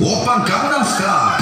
Opa, Gangnam Style.